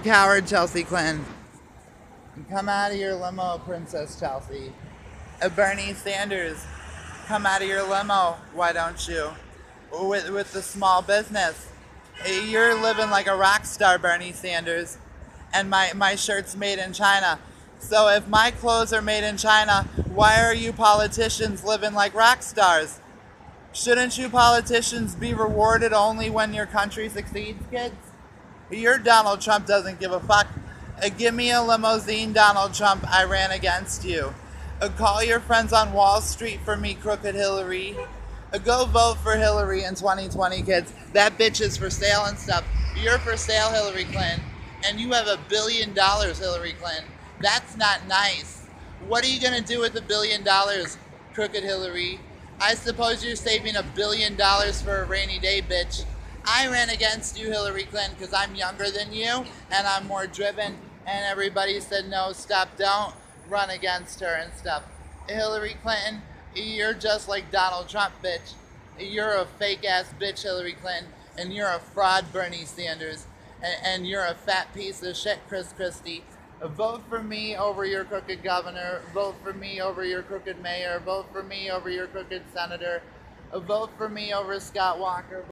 Coward Chelsea Clinton. Come out of your limo, Princess Chelsea. Uh, Bernie Sanders, come out of your limo, why don't you? With, with the small business. You're living like a rock star, Bernie Sanders. And my, my shirt's made in China. So if my clothes are made in China, why are you politicians living like rock stars? Shouldn't you politicians be rewarded only when your country succeeds, kids? Your Donald Trump doesn't give a fuck. Uh, give me a limousine, Donald Trump. I ran against you. Uh, call your friends on Wall Street for me, Crooked Hillary. Uh, go vote for Hillary in 2020, kids. That bitch is for sale and stuff. You're for sale, Hillary Clinton. And you have a billion dollars, Hillary Clinton. That's not nice. What are you going to do with a billion dollars, Crooked Hillary? I suppose you're saving a billion dollars for a rainy day, bitch. I ran against you, Hillary Clinton, because I'm younger than you and I'm more driven. And everybody said, no, stop, don't run against her and stuff. Hillary Clinton, you're just like Donald Trump, bitch. You're a fake ass bitch, Hillary Clinton, and you're a fraud, Bernie Sanders, and, and you're a fat piece of shit, Chris Christie. Vote for me over your crooked governor. Vote for me over your crooked mayor. Vote for me over your crooked senator. Vote for me over Scott Walker.